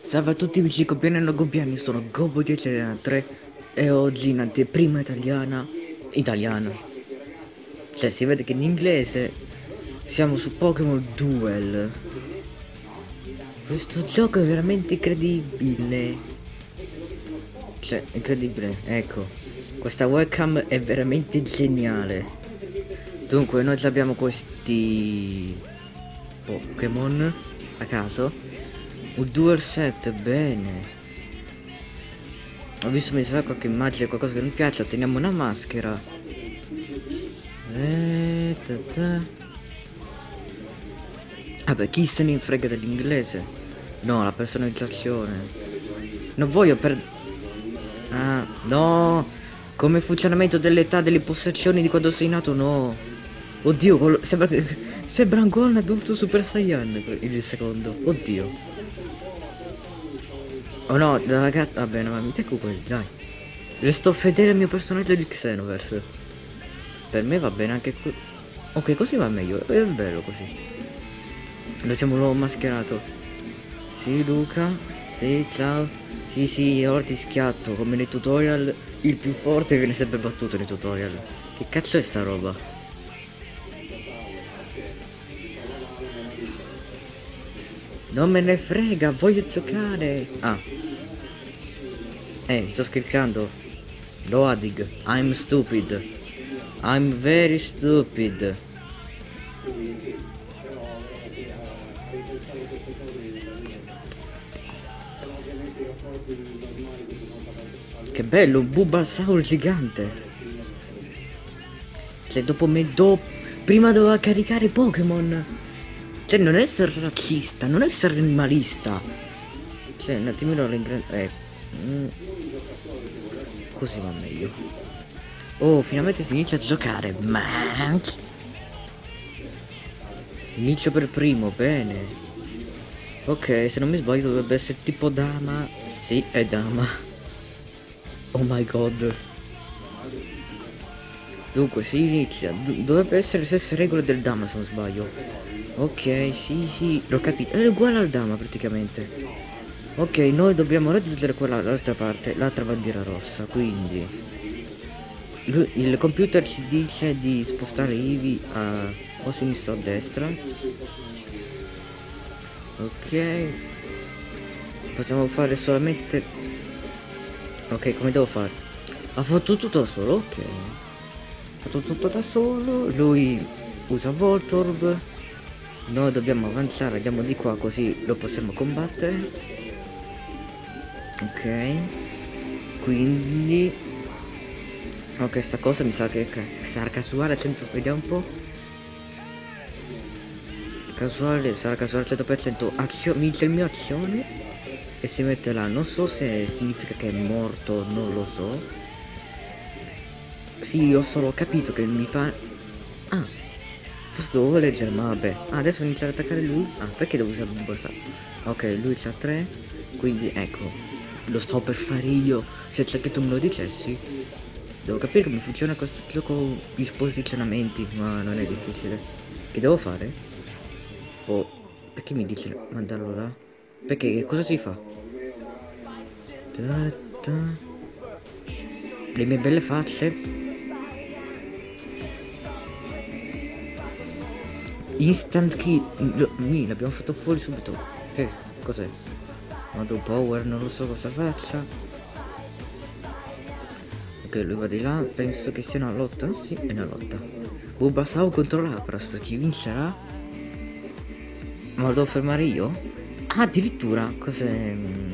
Salve a tutti amici copiani e non copiani, sono Gobo1003 e oggi in anteprima italiana, italiana, cioè si vede che in inglese siamo su Pokémon Duel. Questo gioco è veramente incredibile. Cioè, incredibile, ecco. Questa webcam è veramente geniale. Dunque, noi abbiamo questi Pokémon a caso. Un dual set, bene. Ho visto mi sa qualche immagine, qualcosa che non piace, otteniamo una maschera. E ta. Vabbè, chi se ne frega dell'inglese? No, la personalizzazione. Non voglio per... Ah, no! Come funzionamento dell'età delle possessioni di quando sei nato, no! Oddio, sembra, sembra ancora un adulto Super Saiyan il secondo. Oddio. Oh no, dalla gatta... Va bene, ma mi tecco quelli, dai. Resto fedele al mio personaggio di Xenoverse. Per me va bene anche qui. Ok, così va meglio. È bello così. Lo siamo l'uomo mascherato. Sì, Luca. Sì, ciao. Sì, sì, ora ti schiatto. Come nei tutorial, il più forte viene sempre battuto nei tutorial. Che cazzo è sta roba? Non me ne frega, voglio giocare. Ah. Eh, sto scherzando. Loading. I'm stupid. I'm very stupid. Che bello, un Bulbasaur gigante. Cioè, dopo me... Do... Prima doveva caricare Pokémon. Cioè, non essere razzista, non essere animalista. Cioè, un attimino l'ingrediente... Eh. Mm. Così va meglio. Oh, finalmente si inizia a giocare. Man. Inizio per primo, bene. Ok, se non mi sbaglio dovrebbe essere tipo dama. Sì, è dama. Oh my god. Dunque, si inizia. dovrebbe essere le stesse regole del dama se non sbaglio. Ok, sì, sì, l'ho capito. È uguale al dama praticamente. Ok, noi dobbiamo raggiungere quella l'altra parte, l'altra bandiera rossa, quindi il computer ci dice di spostare Ivi a o sinistra o a destra. Ok. Possiamo fare solamente Ok, come devo fare? Ha fatto tutto da solo, ok. Fatto tutto da solo, lui usa Voltorb. Noi dobbiamo avanzare, andiamo di qua così lo possiamo combattere. Ok. Quindi ok sta cosa mi sa che sarà casuale 100 vediamo un po' casuale sarà casuale 100% azione vince il mio azione. E si mette là non so se significa che è morto non lo so sì ho solo capito che mi fa ah forse dovevo leggere ma vabbè ah, adesso iniziare ad attaccare lui ah perché devo usare un borsato ok lui c'ha 3 quindi ecco lo sto per fare io senza che tu me lo dicessi. Devo capire come funziona questo gioco di posizionamenti, ma non è difficile. Che devo fare? Oh, perché mi dice mandarlo là? Perché cosa si fa? Da, da. Le mie belle facce. Instant kill. Mi l'abbiamo fatto fuori subito. Che cos'è? Modo power, non lo so cosa faccia. Ok, lui va di là, penso che sia una lotta. Sì, è una lotta. Bulbasaur contro Lapras, chi vincerà? Ma lo devo fermare io? Ah, addirittura, cos'è? Mm,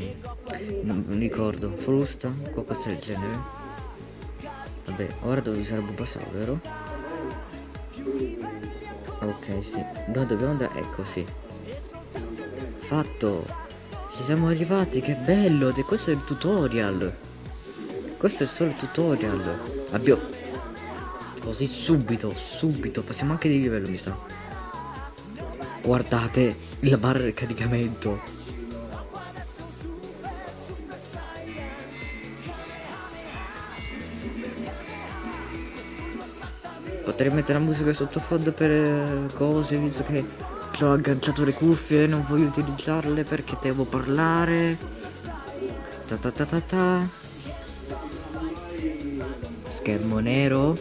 non, non ricordo, frusta, qualcosa del genere. Vabbè, ora devo usare Bulbasaur, vero? Ok, sì. Noi dobbiamo andare, ecco, sì. Fatto! Ci siamo arrivati, che bello! E questo è il tutorial. Questo è solo il tutorial. Abbiamo... Così subito, subito. Passiamo anche di livello, mi sa. Guardate la barra del caricamento. Potrei mettere la musica sottofondo per eh, cose, visto che ho agganciato le cuffie e non voglio utilizzarle perché devo parlare. Ta ta ta ta ta. Schermo nero.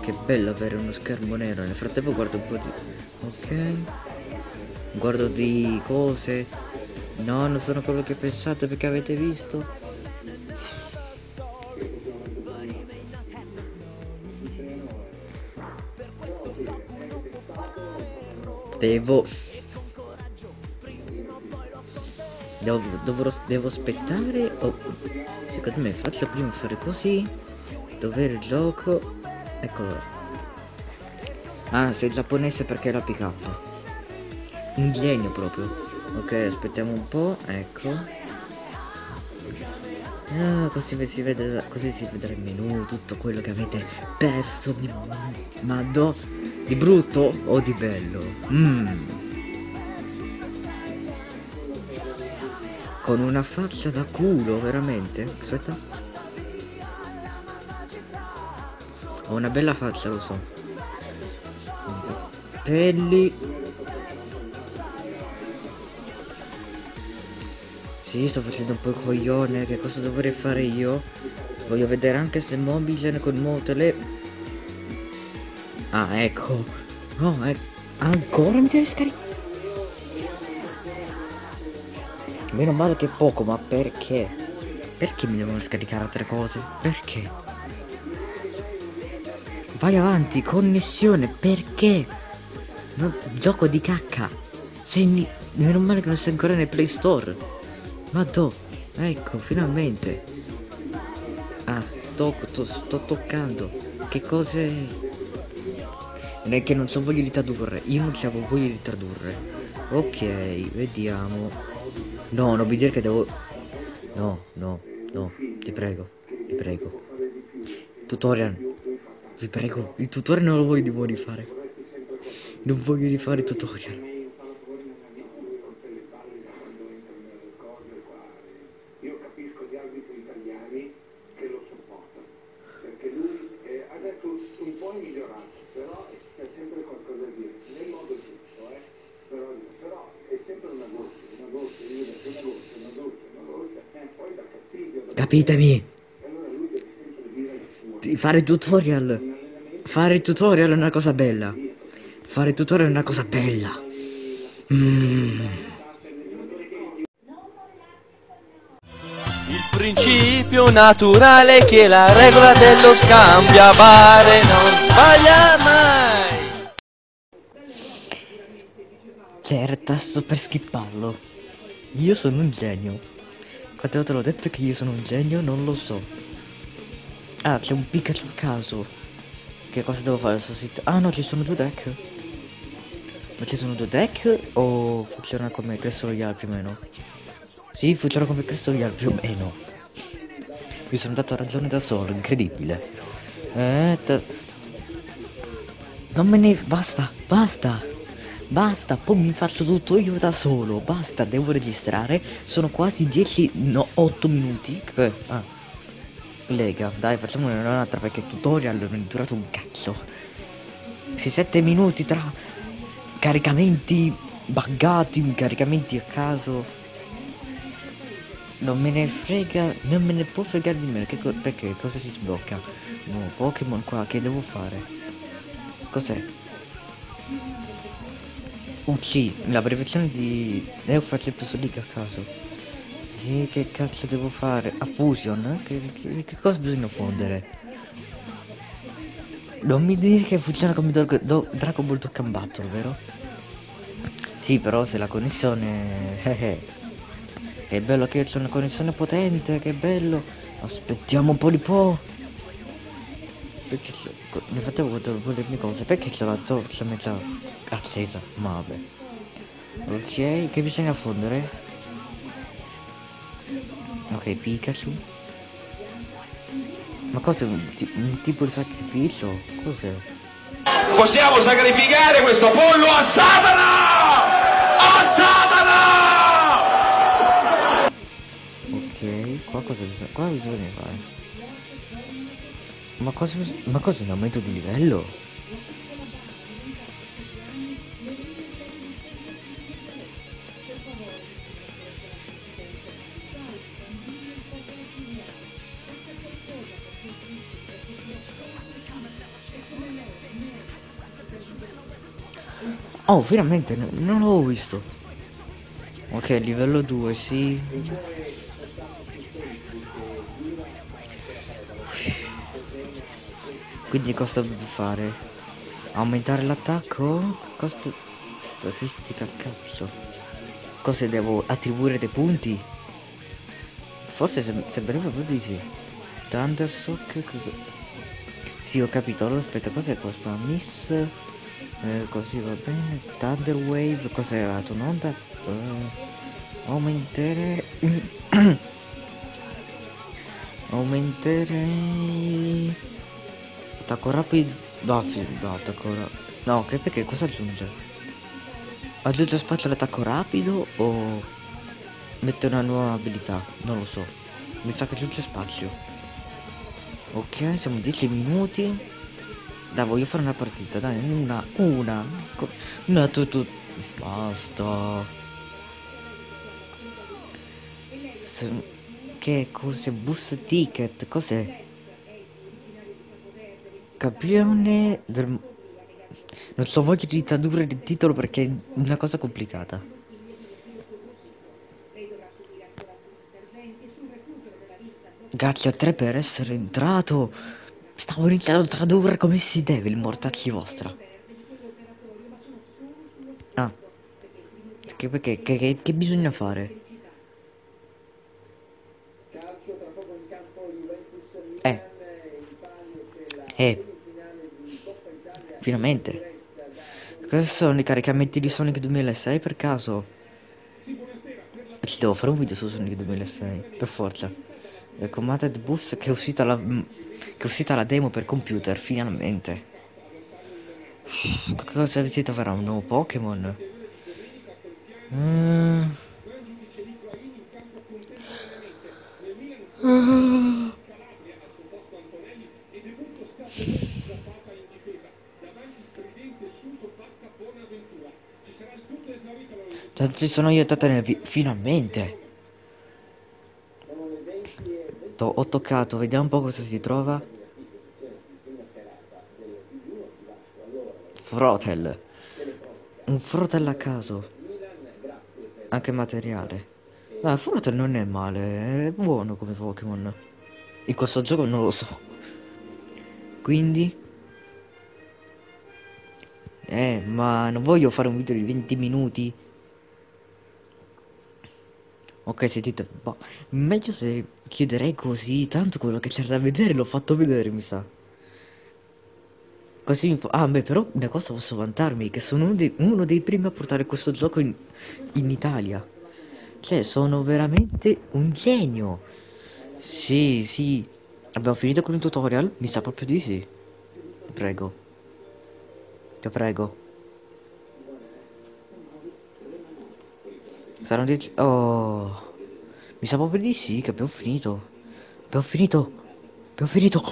Che bello avere uno schermo nero. Nel frattempo guardo un po' di... Ok. Guardo di cose. No, non sono quello che pensate perché avete visto. Devo... Devo, dovrò, devo aspettare o... Secondo me faccio prima fare così. Dov'è il gioco? Eccolo. Ah, sei giapponese perché la PK. Un genio proprio. Ok, aspettiamo un po', ecco. Ah, così si vede così si vedrà il menu, tutto quello che avete perso di Madò. Di brutto o di bello? Mmm. Con una faccia da culo, veramente. Aspetta. Ho una bella faccia, lo so. Capelli. Sì, sto facendo un po' il coglione. Che cosa dovrei fare io? Voglio vedere anche se mobile con motole Ah, ecco. Oh, ecco. Ancora mi deve scaricare. Meno male che poco, ma perché? Perché mi devono scaricare altre cose? Perché? Vai avanti, connessione, perché? No, gioco di cacca. Segni... Meno male che non sei ancora nel Play Store. Ma do, ecco, finalmente. Ah, tocco, sto toccando. Che cose... Non è che non so voglia di tradurre. Io non c'avevo voglia di tradurre. Ok, vediamo. No, non mi dire che devo... No, no, no. Ti prego. Ti prego. Tutorial. Vi prego. Il tutorial non lo voglio di voi rifare. Non voglio rifare il tutorial. Io capisco gli arbitri italiani che lo sopportano. Perché lui adesso un po' è migliorato, però c'è sempre qualcosa da dire, nel modo giusto, eh? però, però è sempre una goccia, una goccia, una goccia, una goccia, una goccia, eh, poi dà fastidio. Da Capitemi? Fare tutorial. Fare tutorial è una cosa bella. Fare tutorial è una cosa bella. Mm. Il principio naturale che la regola dello scambiavare non sbaglia mai. Certa, sto per skipparlo. Io sono un genio. Quante volte l'ho detto che io sono un genio? Non lo so. Ah, c'è un Pikachu a caso. Che cosa devo fare sul sito? Ah no, ci sono due deck. Ma ci sono due deck o funziona come Crest Royale più o meno? Sì, funziona come Crest Royale più o meno. Mi sono dato ragione da solo, incredibile. Eh, non me ne... Basta, basta. Basta, poi mi faccio tutto io da solo. Basta, devo registrare. Sono quasi 10, no, 8 minuti. Che... Ah. Lega, dai, facciamo un'altra perché il tutorial non è durato un cazzo. Si 7 minuti tra caricamenti buggati, caricamenti a caso. Non me ne frega, non me ne può fregare di me, che co perché cosa si sblocca? No, Pokémon qua, che devo fare? Cos'è? Uh sì, l'abbreviazione di Devo farci il preso lì a caso. Sì, che cazzo devo fare? A Fusion? Che, che, che cosa bisogna fondere? Non mi dire che funziona come Dragon Ball Dokkan Battle, vero? Sì, però se la connessione... Eh, eh. Che bello che c'è una connessione potente, che bello. Aspettiamo un po' di po'. Perché nel frattempo devo volermi cose. Perché c'è la torcia mezza accesa? Ma vabbè. Ok, che bisogna fondere? Ok, Pikachu. Ma cos'è un, un tipo di sacrificio? Cos'è? Possiamo sacrificare questo pollo a Satana! A Satana! qua cosa bisogna qua bisogna fare Ma cosa, ma cosa un aumento di livello? Oh, finalmente, no- non l'avevo visto. Ok, livello 2, sì. Quindi cosa devo fare? Aumentare l'attacco? Costo... Statistica cazzo. Cosa devo attribuire dei punti? Forse sem- sembrerebbe proprio di sì. Thundershock. Sì, ho capito. Allora aspetta, cos'è questa? Miss. Eh, così va bene. Thunder Wave. Cos'è la tua onda? Eh, aumentare. aumenterei. Attacco rapido. No, fi- no, attacco rapido. No, che perché cosa aggiunge? Aggiunge spazio all'attacco rapido o mette una nuova abilità? Non lo so. Mi sa che aggiunge spazio. Ok, siamo 10 minuti. Dai, voglio fare una partita, dai, una, una. No, tu. Basta. Che cos'è? Bus ticket, cos'è? Campione del... Non so, voglio di tradurre il titolo perché è una cosa complicata. Grazie a te per essere entrato. Stavo iniziando a tradurre come si deve il mortacci vostra. Ah. Che, che, che, che bisogna fare? Eh. Finalmente. Cosa sono i caricamenti di Sonic 2006 per caso? Ci devo fare un video su Sonic 2006, per forza. Il Commanded Bus che è uscita la, che è uscita la demo per computer, finalmente. Cosa si troverà? Un nuovo Pokémon? Mm. Già ci sono io Tatanevi, finalmente! To- ho toccato, vediamo un po' cosa si trova. Frotel. Un Frotel a caso. Anche materiale. Dai, Frotel non è male, è buono come Pokémon. In questo gioco non lo so. Quindi... Eh, ma non voglio fare un video di 20 minuti. Ok, sentite, boh, meglio se chiuderei così, tanto quello che c'era da vedere l'ho fatto vedere, mi sa. Così mi Ah, beh, però una cosa posso vantarmi, che sono uno dei, uno dei primi a portare questo gioco in, in Italia. Cioè, sono veramente un genio. Sì, sì. Abbiamo finito con il tutorial? Mi sa proprio di sì. Prego. Ti prego. Saranno dieci... Oh. Mi sa proprio di sì che abbiamo finito. Abbiamo finito. Abbiamo finito.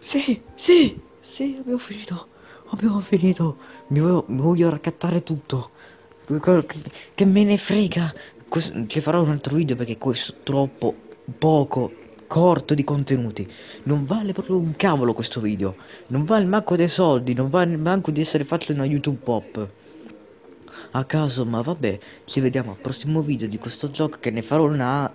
Sì, sì, sì, abbiamo finito. Abbiamo finito. Mi voglio, mi voglio raccattare tutto. Che, che me ne frega. Ci farò un altro video perché questo troppo poco corto di contenuti. Non vale proprio un cavolo questo video. Non vale manco dei soldi. Non vale manco di essere fatto in una YouTube pop a caso, ma vabbè, ci vediamo al prossimo video di questo gioco che ne farò una